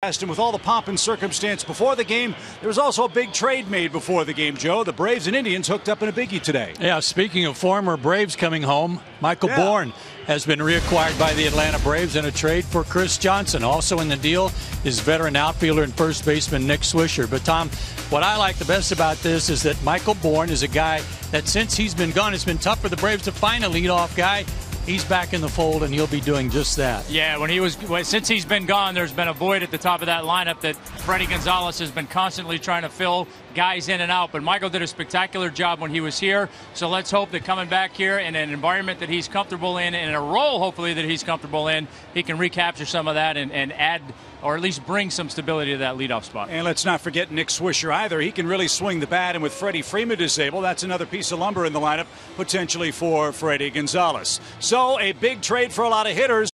And with all the pomp and circumstance before the game, there was also a big trade made before the game, Joe. The Braves and Indians hooked up in a biggie today. Yeah, speaking of former Braves coming home, Michael Yeah. Bourn has been reacquired by the Atlanta Braves in a trade for Chris Johnson. Also in the deal is veteran outfielder and first baseman Nick Swisher. But Tom, what I like the best about this is that Michael Bourn is a guy that since he's been gone, it's been tough for the Braves to find a leadoff guy. He's back in the fold, and he'll be doing just that. Yeah, when he was since he's been gone, there's been a void at the top of that lineup that Fredi Gonzalez has been constantly trying to fill guys in and out. But Michael did a spectacular job when he was here. So let's hope that coming back here in an environment that he's comfortable in, and in a role hopefully that he's comfortable in, he can recapture some of that and, and add or at least bring some stability to that leadoff spot. And let's not forget Nick Swisher either. He can really swing the bat, and with Freddie Freeman disabled, that's another piece of lumber in the lineup potentially for Fredi Gonzalez. So a big trade for a lot of hitters.